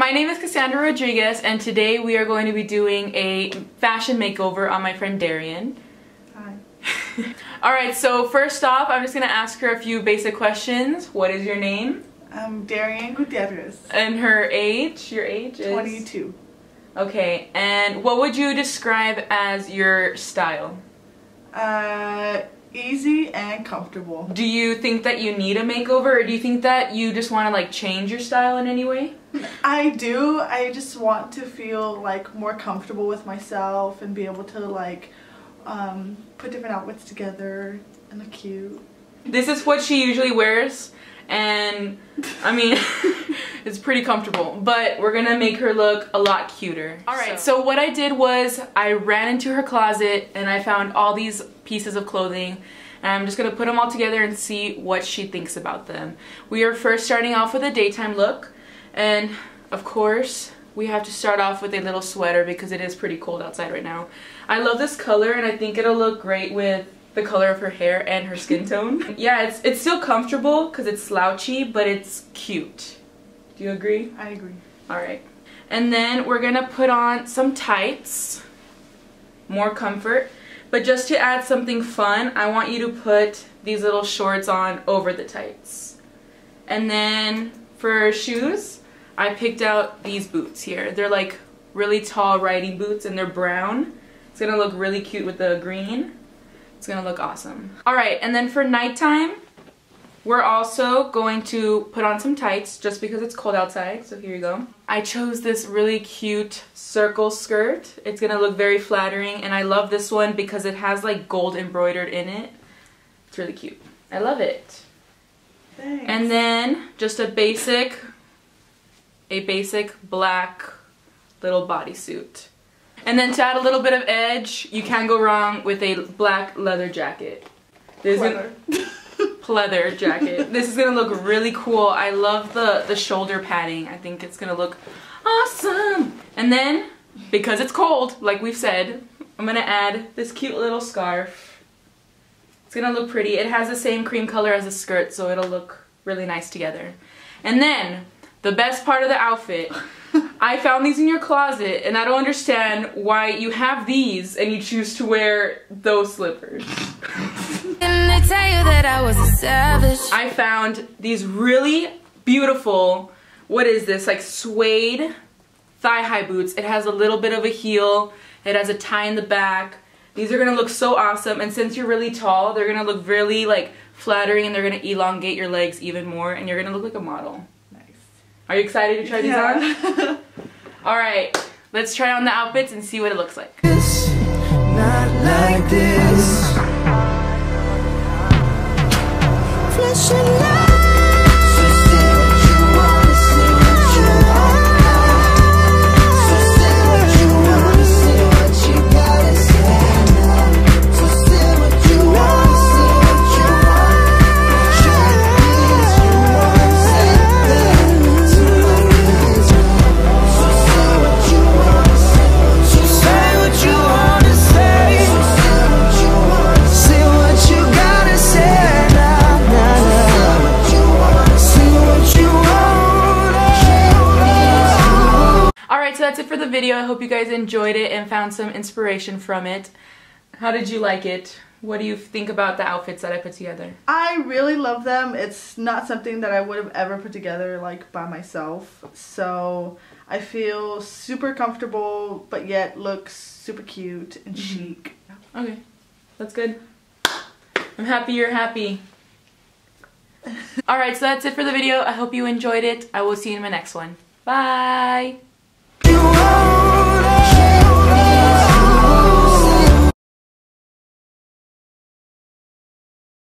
my name is Kassandra Rodriguez and today we are going to be doing a fashion makeover on my friend Darianne. Hi. Alright, so first off, I'm just going to ask her a few basic questions. What is your name? I'm Darianne Gutierrez. And her age? Your age is? 22. Okay, and what would you describe as your style? Uh, easy and comfortable. Do you think that you need a makeover or do you think that you just want to like change your style in any way? I do. I just want to feel like more comfortable with myself and be able to like um, put different outfits together and look cute. This is what she usually wears and I mean it's pretty comfortable but we're gonna make her look a lot cuter. Alright so. so what I did was I ran into her closet and I found all these pieces of clothing and I'm just gonna put them all together and see what she thinks about them. We are first starting off with a daytime look and of course we have to start off with a little sweater because it is pretty cold outside right now. I love this color and I think it'll look great with the color of her hair and her skin tone. yeah, it's, it's still comfortable because it's slouchy, but it's cute. Do you agree? I agree. Alright. And then we're going to put on some tights. More comfort. But just to add something fun, I want you to put these little shorts on over the tights. And then for shoes, I picked out these boots here. They're like really tall riding boots and they're brown. It's going to look really cute with the green. It's gonna look awesome. All right, and then for nighttime, we're also going to put on some tights just because it's cold outside, so here you go. I chose this really cute circle skirt. It's gonna look very flattering, and I love this one because it has like gold embroidered in it. It's really cute. I love it. Thanks. And then just a basic, a basic black little bodysuit. And then to add a little bit of edge, you can't go wrong with a black leather jacket. Pleather. pleather jacket. This is gonna look really cool. I love the, the shoulder padding. I think it's gonna look awesome. And then, because it's cold, like we've said, I'm gonna add this cute little scarf. It's gonna look pretty. It has the same cream color as the skirt, so it'll look really nice together. And then, the best part of the outfit I found these in your closet and I don't understand why you have these and you choose to wear those slippers. I, I found these really beautiful, what is this, like suede thigh-high boots. It has a little bit of a heel, it has a tie in the back. These are gonna look so awesome and since you're really tall, they're gonna look really like flattering and they're gonna elongate your legs even more and you're gonna look like a model. Nice. Are you excited to try these yeah. on? Alright, let's try on the outfits and see what it looks like. wishing that's it for the video. I hope you guys enjoyed it and found some inspiration from it. How did you like it? What do you think about the outfits that I put together? I really love them. It's not something that I would have ever put together like by myself. So I feel super comfortable but yet looks super cute and mm -hmm. chic. Okay, that's good. I'm happy you're happy. Alright, so that's it for the video. I hope you enjoyed it. I will see you in my next one. Bye! you are.